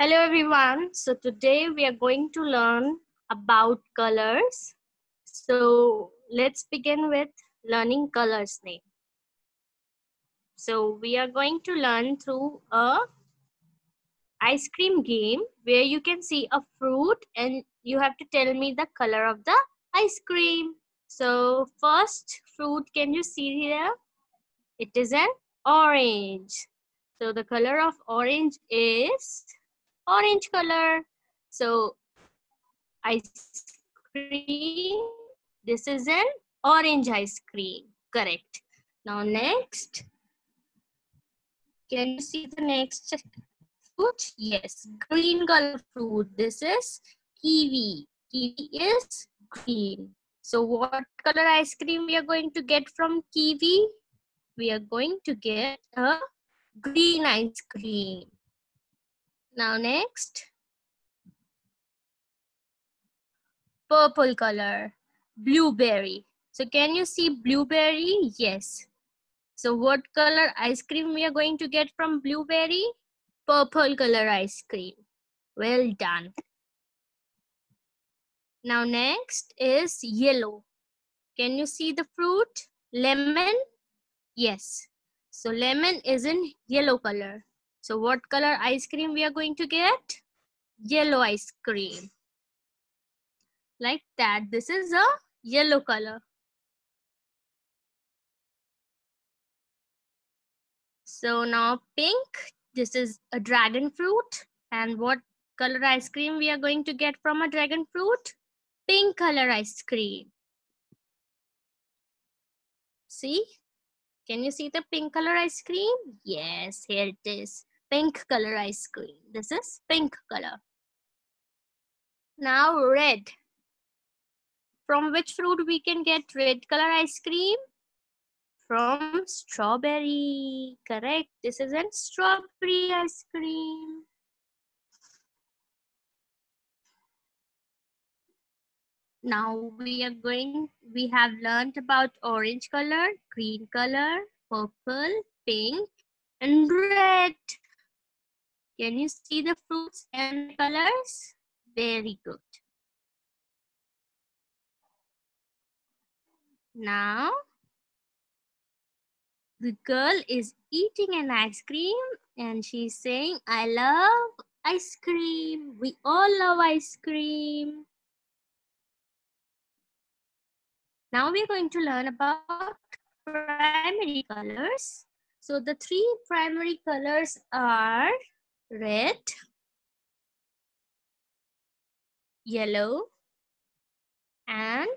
Hello everyone. So today we are going to learn about colors. So let's begin with learning colors name. So we are going to learn through a ice cream game where you can see a fruit and you have to tell me the color of the ice cream. So first fruit, can you see here? It is an orange. So the color of orange is orange color. So ice cream, this is an orange ice cream, correct. Now next, can you see the next fruit? Yes, green color fruit. This is kiwi. Kiwi is green. So what color ice cream we are going to get from kiwi? We are going to get a green ice cream. Now next, purple color, blueberry. So can you see blueberry? Yes. So what color ice cream we are going to get from blueberry? Purple color ice cream. Well done. Now next is yellow. Can you see the fruit? Lemon? Yes. So lemon is in yellow color. So what color ice cream we are going to get? Yellow ice cream. Like that. This is a yellow color. So now pink, this is a dragon fruit. And what color ice cream we are going to get from a dragon fruit? Pink color ice cream. See? Can you see the pink color ice cream? Yes, here it is. Pink color ice cream. This is pink color. Now red. From which fruit we can get red color ice cream? From strawberry. Correct. This is a strawberry ice cream. Now we are going, we have learned about orange color, green color, purple, pink, and red. Can you see the fruits and colors? Very good. Now, the girl is eating an ice cream and she's saying, I love ice cream. We all love ice cream. Now we're going to learn about primary colors. So the three primary colors are red, yellow, and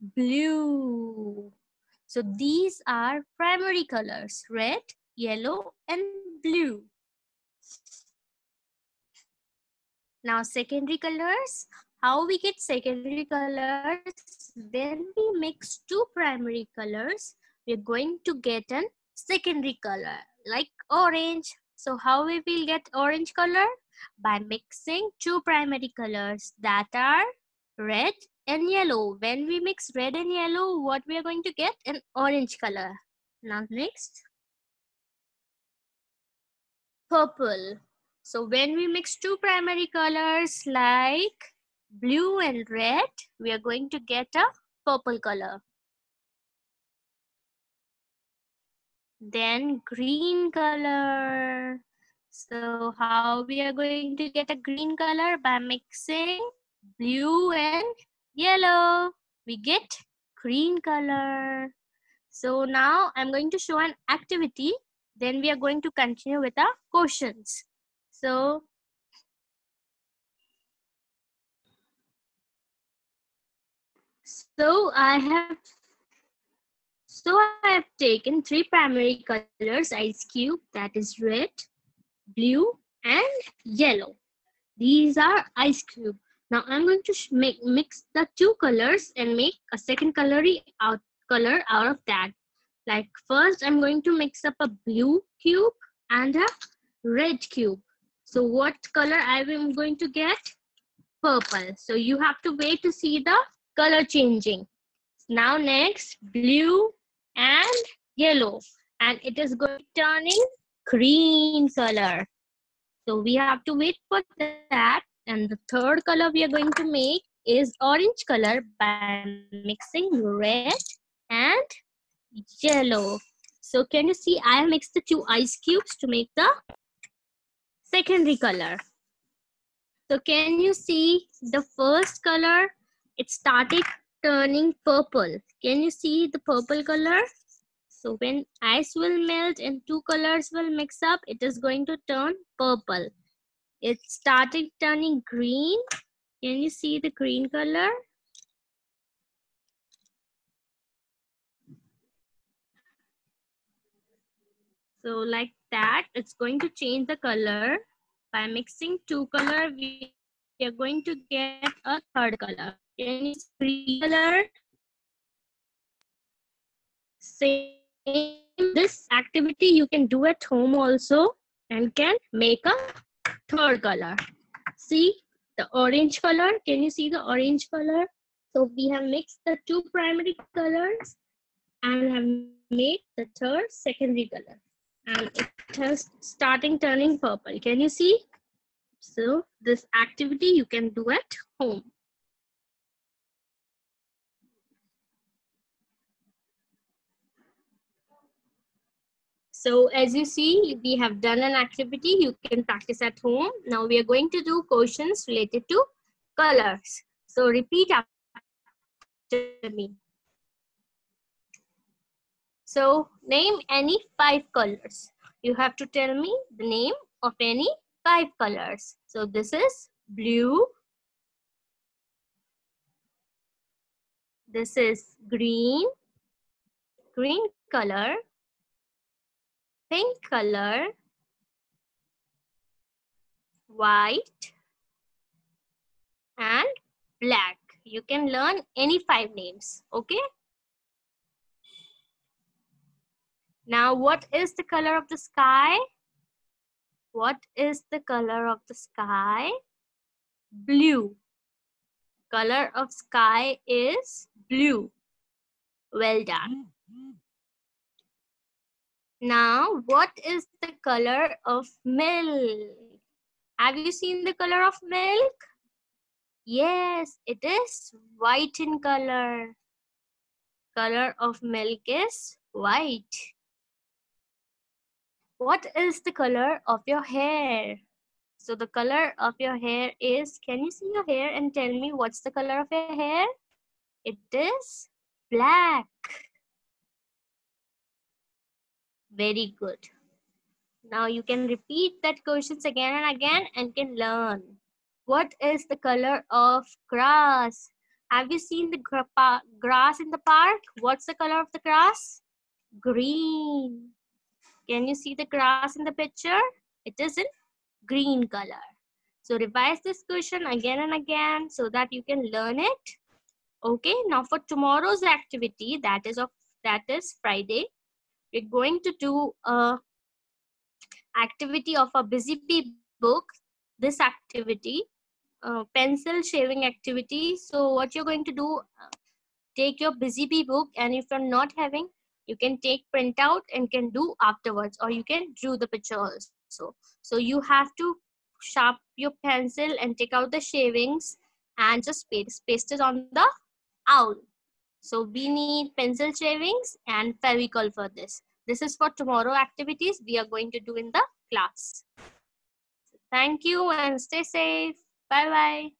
blue. So these are primary colors, red, yellow, and blue. Now secondary colors, how we get secondary colors? When we mix two primary colors, we're going to get a secondary color like orange, so how we will get orange color? By mixing two primary colors that are red and yellow. When we mix red and yellow, what we are going to get? An orange color. Now next. Purple. So when we mix two primary colors like blue and red, we are going to get a purple color. Then green color. So how we are going to get a green color? By mixing blue and yellow. We get green color. So now I'm going to show an activity. Then we are going to continue with our questions. So So I have so I have taken three primary colors, ice cube, that is red, blue, and yellow. These are ice cube. Now I'm going to make mix the two colors and make a second color out color out of that. Like first I'm going to mix up a blue cube and a red cube. So what color I am going to get? Purple. So you have to wait to see the color changing. Now next blue and yellow and it is going turning green color. So we have to wait for that. And the third color we are going to make is orange color by mixing red and yellow. So can you see I have mixed the two ice cubes to make the secondary color. So can you see the first color? It started turning purple. Can you see the purple color? So when ice will melt and two colors will mix up, it is going to turn purple. It started turning green. Can you see the green color? So like that, it's going to change the color. By mixing two color, we are going to get a third color. See color? Same this activity you can do at home also and can make a third color. See the orange color. Can you see the orange color? So we have mixed the two primary colors and have made the third secondary color. And it has starting turning purple. Can you see? So this activity you can do at home. So as you see, we have done an activity you can practice at home. Now we are going to do questions related to colors. So repeat after me. So name any five colors. You have to tell me the name of any five colors. So this is blue. This is green, green color pink color, white, and black. You can learn any five names, okay? Now, what is the color of the sky? What is the color of the sky? Blue. Color of sky is blue. Well done. Mm, mm. Now, what is the color of milk? Have you seen the color of milk? Yes, it is white in color. Color of milk is white. What is the color of your hair? So the color of your hair is, can you see your hair and tell me what's the color of your hair? It is black. Very good. Now you can repeat that questions again and again and can learn. What is the color of grass? Have you seen the gra grass in the park? What's the color of the grass? Green. Can you see the grass in the picture? It is in green color. So revise this question again and again so that you can learn it. Okay, now for tomorrow's activity, that is of that is Friday, we're going to do a activity of a busy bee book. This activity uh, pencil shaving activity. So what you're going to do uh, take your busy bee book and if you're not having you can take printout and can do afterwards or you can draw the picture also. So you have to sharp your pencil and take out the shavings and just paste, paste it on the owl so we need pencil shavings and Fevicol for this. This is for tomorrow activities we are going to do in the class. Thank you and stay safe. Bye-bye.